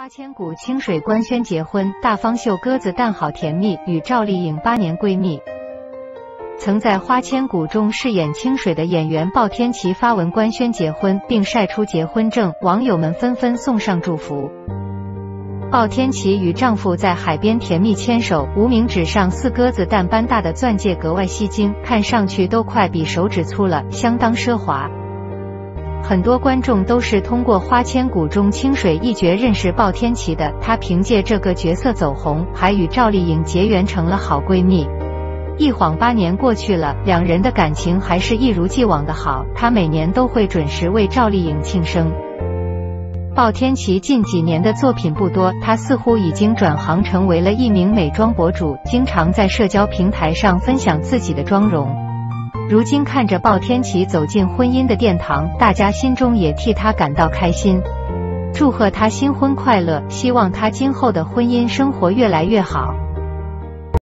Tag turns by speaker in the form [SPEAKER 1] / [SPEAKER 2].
[SPEAKER 1] 花千骨清水官宣结婚，大方秀鸽子蛋好甜蜜，与赵丽颖八年闺蜜。曾在《花千骨》中饰演清水的演员鲍天琪发文官宣结婚，并晒出结婚证，网友们纷纷送上祝福。鲍天琪与丈夫在海边甜蜜牵手，无名指上似鸽子蛋般大的钻戒格外吸睛，看上去都快比手指粗了，相当奢华。很多观众都是通过《花千骨》中清水一角认识鲍天琪的，她凭借这个角色走红，还与赵丽颖结缘成了好闺蜜。一晃八年过去了，两人的感情还是一如既往的好。她每年都会准时为赵丽颖庆生。鲍天琪近几年的作品不多，她似乎已经转行成为了一名美妆博主，经常在社交平台上分享自己的妆容。如今看着鲍天琪走进婚姻的殿堂，大家心中也替他感到开心，祝贺他新婚快乐，希望他今后的婚姻生活越来越好。